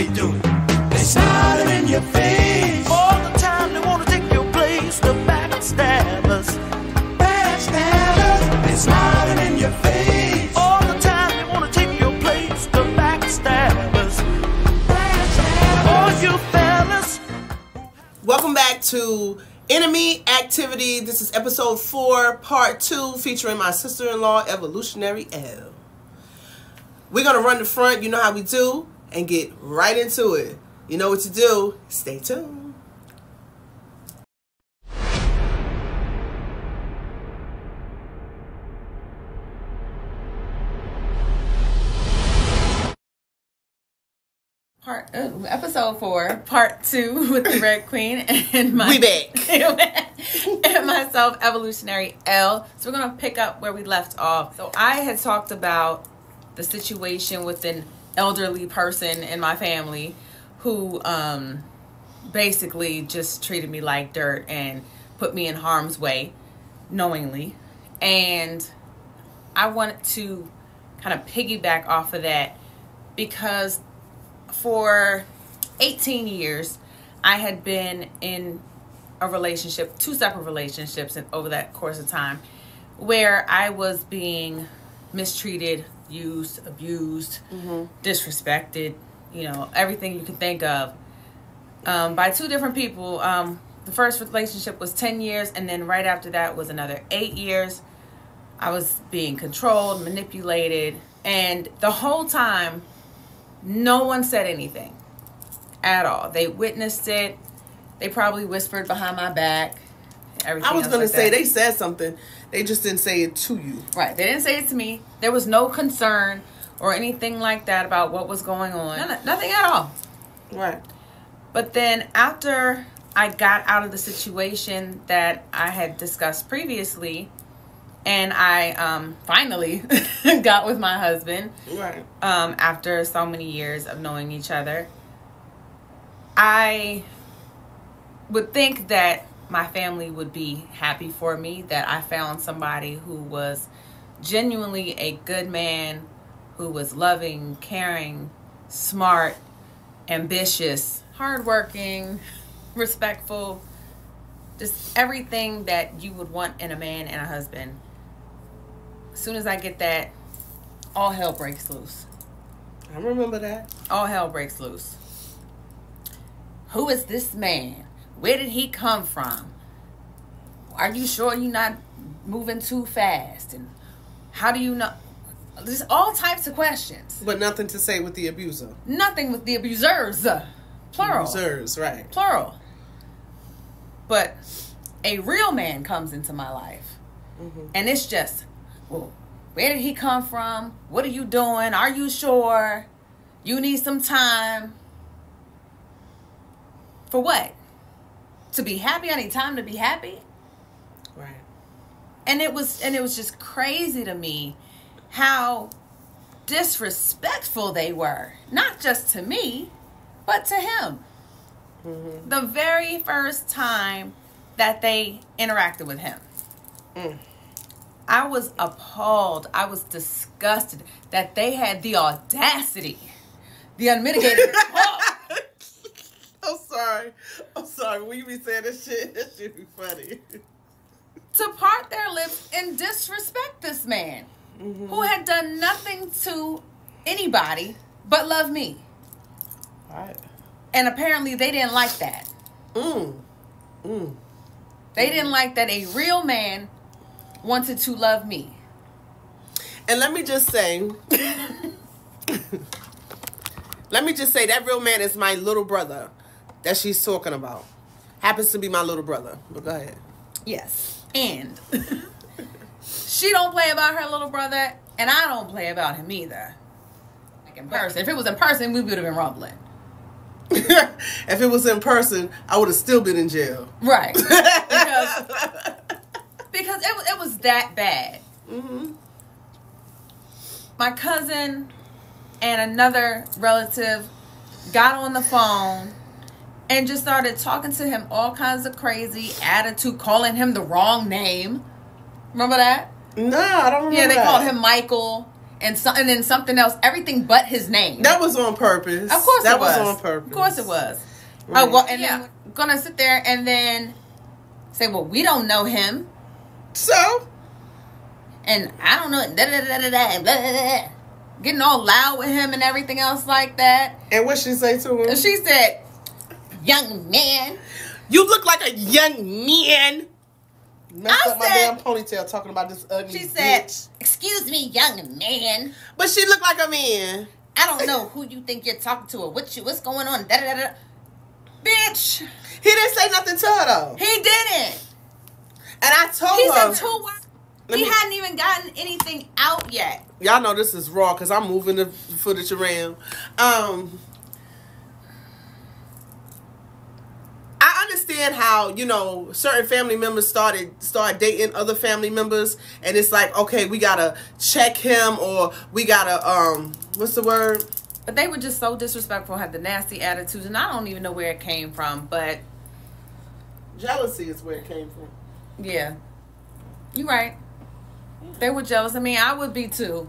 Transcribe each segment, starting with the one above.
they doing? They smiling in your face. All the time they wanna take your place, the backstabbers. Backstabbers, they smiling in your face. All the time they wanna take your place, the backstabbers. All you fellas. Welcome back to Enemy Activity. This is episode four, part two, featuring my sister-in-law, Evolutionary L. We're gonna run the front, you know how we do, and get right into it. You know what to do. Stay tuned. Part uh, episode four, part two with the Red Queen and my We back. and myself, Evolutionary L. So we're gonna pick up where we left off. So I had talked about the situation with an elderly person in my family who um basically just treated me like dirt and put me in harm's way knowingly. And I wanted to kind of piggyback off of that because for 18 years, I had been in a relationship, two separate relationships, and over that course of time, where I was being mistreated, used, abused, disrespected, you know, everything you can think of, um, by two different people. Um, the first relationship was 10 years, and then right after that was another eight years. I was being controlled, manipulated, and the whole time, no one said anything at all. They witnessed it. They probably whispered behind my back. Everything I was gonna like say that. they said something. They just didn't say it to you. Right. They didn't say it to me. There was no concern or anything like that about what was going on. None- nothing at all. Right. But then after I got out of the situation that I had discussed previously, and I um, finally got with my husband Right. um, after so many years of knowing each other, I would think that my family would be happy for me that I found somebody who was genuinely a good man, who was loving, caring, smart, ambitious, hardworking, respectful, just everything that you would want in a man and a husband. As soon as I get that, all hell breaks loose I remember that. all hell breaks loose. Who is this man? Where did he come from? Are you sure you're not moving too fast? And how do you know? There's all types of questions. But nothing to say with the abuser. Nothing with the abusers. Plural. Abusers, right. Plural. But a real man comes into my life. Mm-hmm. And it's just, well, where did he come from? What are you doing? Are you sure? You need some time. For what? To be happy? I need time to be happy? Right. and it was and it was just crazy to me how disrespectful they were not just to me but to him mm-hmm. the very first time that they interacted with him mm. i was appalled i was disgusted that they had the audacity the unmitigated I'm sorry. I'm sorry. When you be saying this shit, that should be funny. to part their lips and disrespect this man who had done nothing to anybody but love me. Right. And apparently they didn't like that. Mm. Mm. They didn't like that a real man wanted to love me. And let me just say, let me just say that real man is my little brother that she's talking about. Happens to be my little brother. But go ahead. Yes. And she don't play about her little brother, and I don't play about him either. Like in person. If it was in person, we would have been rumbling. if it was in person, I would have still been in jail. Right. because because it, it was that bad. Mm-hmm. My cousin and another relative got on the phone and just started talking to him all kinds of crazy attitude, calling him the wrong name. Remember that? No, I don't remember. Yeah, they that. called him Michael. and so, and then something else, everything but his name. That was on purpose. Of course that it was. on purpose. Of course it was. Right. Oh well, and then gonna sit there and then say, "Well, we don't know him, So, and I don't know." Da, da, da, da, da, blah, blah, blah. Getting all loud with him and everything else like that. and what she say to him? She said, "Young man." you look like a young man. Messed I up my damn ponytail talking about this ugly. She said, bitch. "Excuse me, young man. but she looked like a man. I don't know who you think you're talking to or what you what's going on." Da, da, da, da. Bitch, He didn't say nothing to her though. he didn't. And I told He her. said two words. Let He me- hadn't even gotten anything out yet. Y'all know this is raw because I'm moving the footage around. Um, I understand how you know certain family members started start dating other family members, and it's like okay, we gotta check him or we gotta um, what's the word? But they were just so disrespectful, had the nasty attitudes, and I don't even know where it came from. But Jealousy is where it came from. yeah, you're right. They were jealous. I mean, I would be too.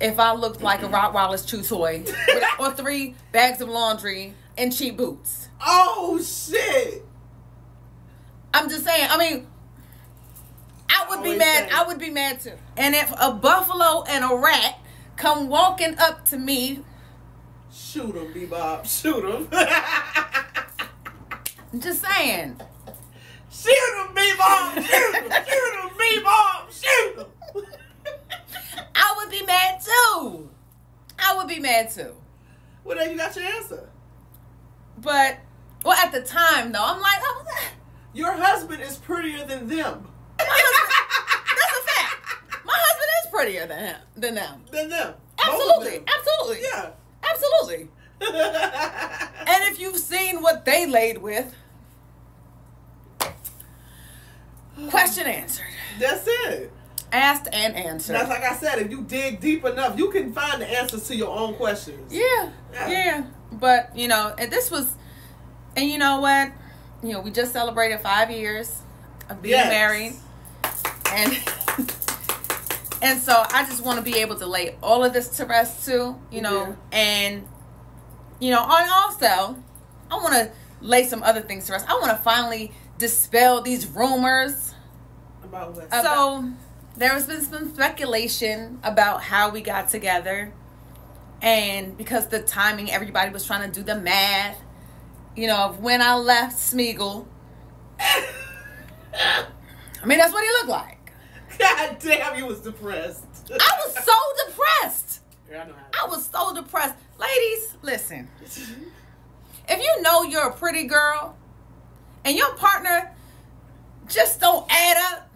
If I looked like a Rottweiler's chew toy with, or three bags of laundry and cheap boots. Oh shit! I'm just saying. I mean, I would be mad. saying. I would be mad too. And if a buffalo and a rat come walking up to me, Shoot him, Bebop. Shoot him. I'm just saying. Shoot him, Bebop. Shoot him. Shoot him, Bebop. Shoot him. I would be mad too. I would be mad too. Well, then you got your answer. But well, at the time though, I'm like, oh, Your husband is prettier than them. my husband, that's a fact. My husband is prettier than him, than them. than them. Absolutely, them. absolutely, Yeah. absolutely. And if you've seen what they laid with, question answered, That's it. asked and answered. That's like I said, if you dig deep enough, you can find the answers to your own questions. Yeah, Yeah. yeah. But you know, and this was, and you know what? You know, we just celebrated five years of being Yes. married, and and so I just want to be able to lay all of this to rest too. You know, and you know, and also I want to lay some other things to rest. I want to finally dispel these rumors. About what? So there has been some speculation about how we got together. And because the timing, everybody was trying to do the math, you know, of when I left Smeagol. I mean, that's what he looked like. God damn, you was depressed. I was so depressed. Yeah, I. I was so depressed. Ladies, listen. If you know you're a pretty girl and your partner just don't add up,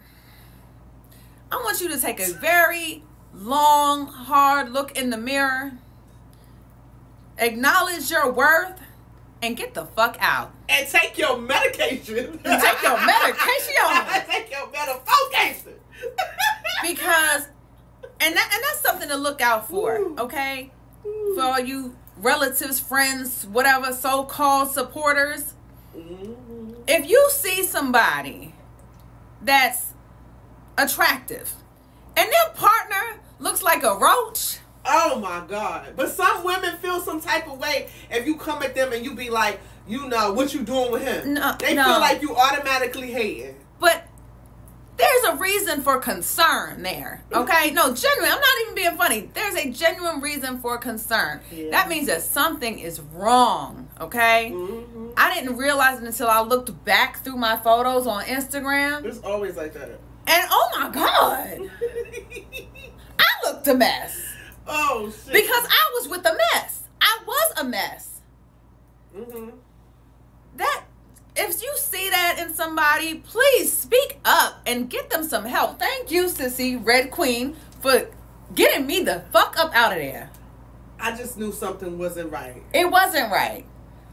I want you to take a very long, hard look in the mirror, acknowledge your worth, and get the fuck out. And take your medication. And take your medication. take your medication. Because and that and that's something to look out for, Ooh. okay? For all you relatives, friends, whatever so-called supporters, Mhm. if you see somebody that's attractive and their partner looks like a roach, Oh my God. But some women feel some type of way if you come at them and you be like, you know, what you doing with him. No, they no. feel like you automatically hating. but there's a reason for concern there. Okay? No, genuine. I'm not even being funny. There's a genuine reason for concern. Yeah. That means that something is wrong. Okay? Mm-hmm. I didn't realize it until I looked back through my photos on Instagram. It's always like that. And oh my God, I looked a mess. Oh shit. Because I was with a mess. I was a mess. hmm That if you see that in somebody, please speak up and get them some help. Thank you, Sissy Red Queen, for getting me the fuck up out of there. I just knew something wasn't right. It wasn't right.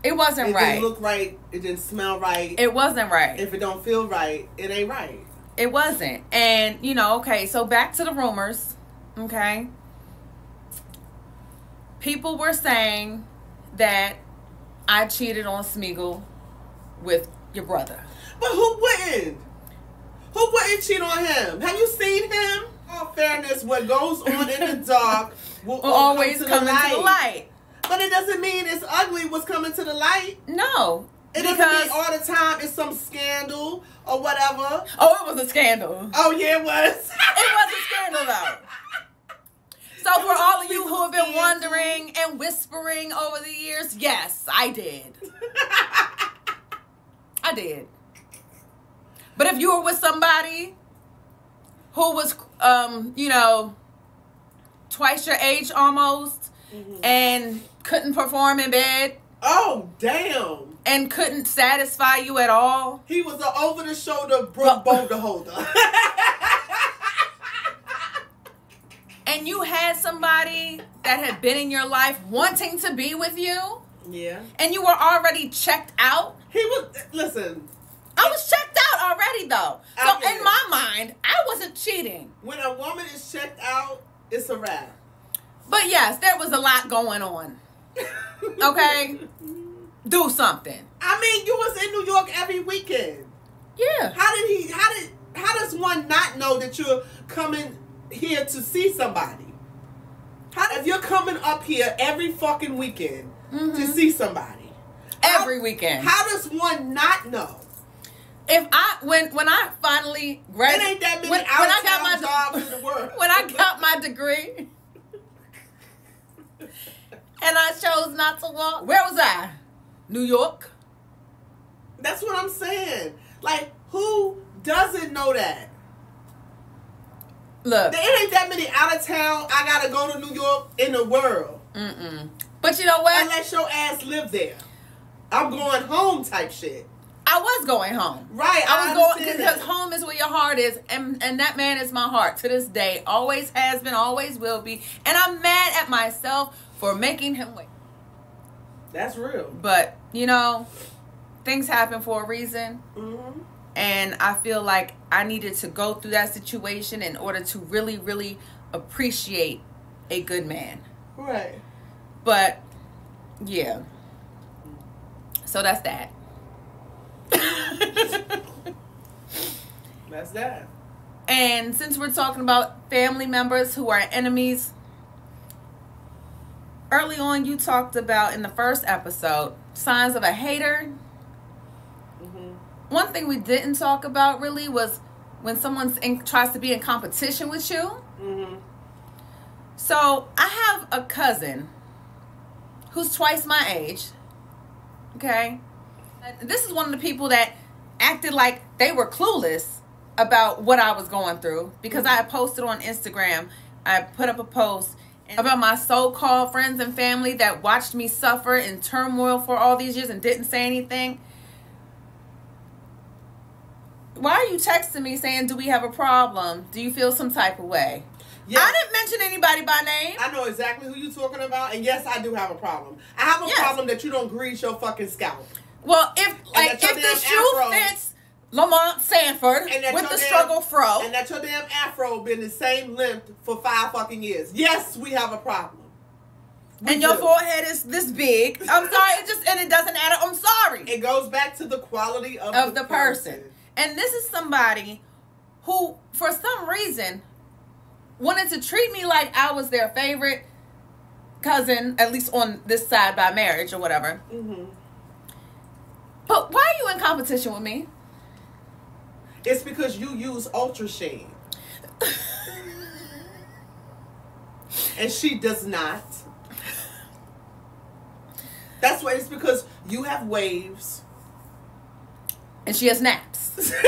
It wasn't It right. It didn't look right. It didn't smell right. it wasn't right. if it don't feel right, it ain't right. It wasn't. And, you know, okay, so back to the rumors, okay? People were saying that I cheated on Smeagol with your brother. But who wouldn't? Who wouldn't cheat on him? Have you seen him? all fairness, what goes on in the dark will, Will always come, come to, the into the light. But it doesn't mean it's ugly what's coming to the light. No. It doesn't mean all the time it's some scandal or whatever. oh, it was a scandal. Oh yeah, it was. It was a scandal though. So for all of you who have been wondering and whispering over the years, yes, I did. I did. But if you were with somebody who was, um, you know, twice your age almost, and couldn't perform in bed, oh damn. and couldn't satisfy you at all, He was an over the shoulder Brooke boulder holder. and you had somebody that had been in your life wanting to be with you, yeah. and you were already checked out, He was listen, I was checked out already though. So in it. my mind, I wasn't cheating. when a woman is checked out, it's a wrap. But yes, there was a lot going on. Okay? Do something. I mean, you was in New York every weekend. Yeah. How did he? How did? How does one not know that you're coming here to see somebody? How if you're coming up here every fucking weekend to mm-hmm. see somebody? Every How- weekend. How does one not know? if I when when I finally graduated ain't that many when, when I got my jobs in the world. when I got my degree and I chose not to walk. Where was I? New York. That's what I'm saying. Like, who doesn't know that? Look. There ain't that many out of town. I gotta go to New York in the world Mm-mm. But you know what? unless your ass live there. I'm going home type shit. I was going home. Right. I was going because home is where your heart is, and and that man is my heart to this day. Always has been, always will be, and I'm mad at myself for making him wait. That's real. But you know, things happen for a reason, Mm-hmm. And I feel like I needed to go through that situation in order to really, really appreciate a good man. Right. But yeah, so that's that. That's that. And since we're talking about family members who are enemies, early on you talked about in the first episode signs of a hater. One thing we didn't talk about really was when someone tries to be in competition with you. Mm-hmm. So I have a cousin who's twice my age. Okay. This is one of the people that acted like they were clueless about what I was going through because I had posted on Instagram, I put up a post about my so called friends and family that watched me suffer in turmoil for all these years and didn't say anything. Why are you texting me saying, Do we have a problem? Do you feel some type of way? I didn't mention anybody by name. I know exactly who you're talking about, and yes, I do have a problem. I have a Yes. problem that you don't grease your fucking scalp. Well, if like if the shoe afro- fits Lamont Sanford And with the damn- struggle fro, And that your damn afro been the same length for five fucking years. Yes, we have a problem. We and your forehead is this big. I'm sorry, it just and it doesn't add up. I'm sorry It goes back to the quality of, of the person. And this is somebody who, for some reason, wanted to treat me like I was their favorite cousin, at least on this side by marriage or whatever. hmm But why are you in competition with me? It's because you use Ultra Sheen. and she does not. That's why it's because you have waves. And she has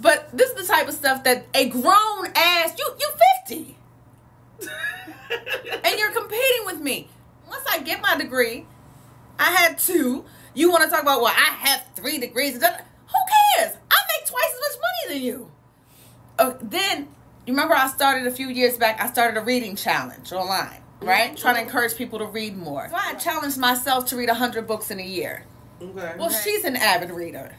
But this is the type of stuff that a grown ass you you fifty and you're competing with me. Once I get my degree, I had two. You want to talk about well, I have three degrees. Who cares? I make twice as much money than you. Uh, then you remember I started a few years back. I started a reading challenge online, right? Trying to encourage people to read more. So I challenged myself to read hundred books in a year. okay. Well, she's an avid reader.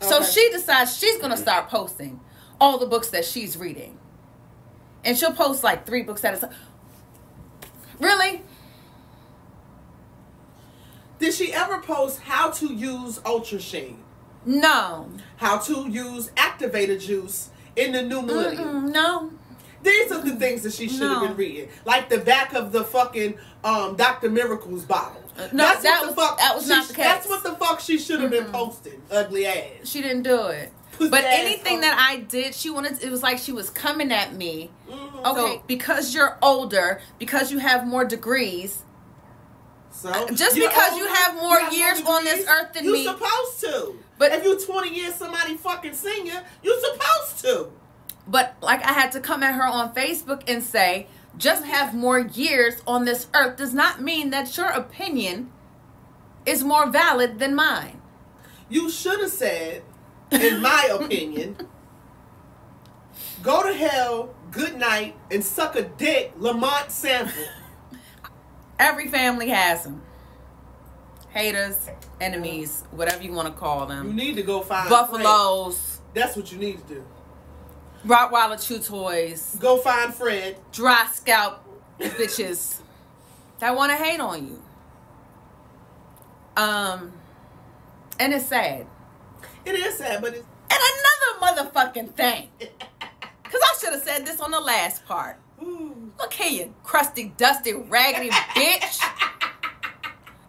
So Okay. she decides she's going to start posting all the books that she's reading. And she'll post like three books at a time. Really? Did she ever post how to use Ultra Sheen? No. How to use activator juice in the new millennium. Mm-mm, no. These are the things that she should have No. been reading, like the back of the fucking um, Dr. Miracles bottle. no, That's that what the was- fuck that was she- not the case. That's what the fuck she should have been posting. Ugly ass. She didn't do it. But anything that I did, she wanted. It was like she was coming at me. Mhm. Okay, because you're older, because you have more degrees. So Just you're because you have more years on this earth than you me. You're supposed to. But- if you're 20 years somebody fucking senior, you're supposed to. But like I had to come at her on Facebook and say, just have more years on this earth does not mean that your opinion is more valid than mine. You should have said, in my opinion, go to hell, good night, and suck a dick, Lamont Sanford. Every family has them. Haters, enemies, whatever you want to call them. You need to go find. Buffaloes, That's what you need to do. Rottweiler chew toys, Go find Fred. dry scalp bitches that want to hate on you. Um, and it's sad. It is sad, but it's. And another motherfucking thing. Because I should have said this on the last part. Ooh. Look here, you crusty, dusty, raggedy bitch.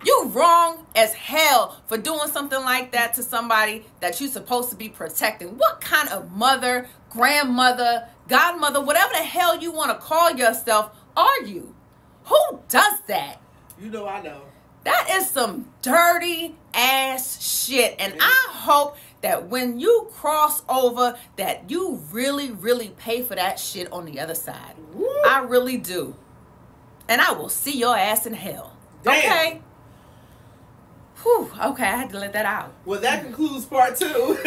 You wrong as hell for doing something like that to somebody that you're supposed to be protecting. What kind of mother, grandmother, godmother, whatever the hell you want to call yourself are you? Who does that? You know I know. That is some dirty ass shit. And I hope that when you cross over that you really, really pay for that shit on the other side. Woo. I really do. And I will see your ass in hell. Damn. Okay? Whew, okay, I had to let that out. Well, that concludes part two.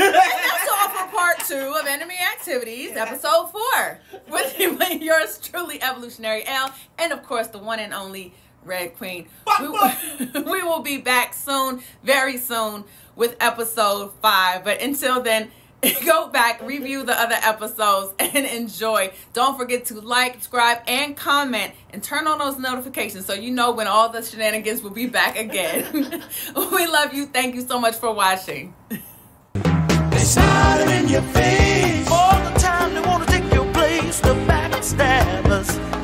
And that's all for part two of Enemy Activities, episode four. With yours truly, Evolutionary L, and of course, the one and only Red Queen. We, we will be back soon, very soon, with episode five. But until then, go back, review the other episodes, and enjoy. Don't forget to like, subscribe, and comment, and turn on those notifications so you know when all the shenanigans will be back again. we love you. Thank you so much for watching. Shouting in your face. All the time they wanna take your place, the backstabbers.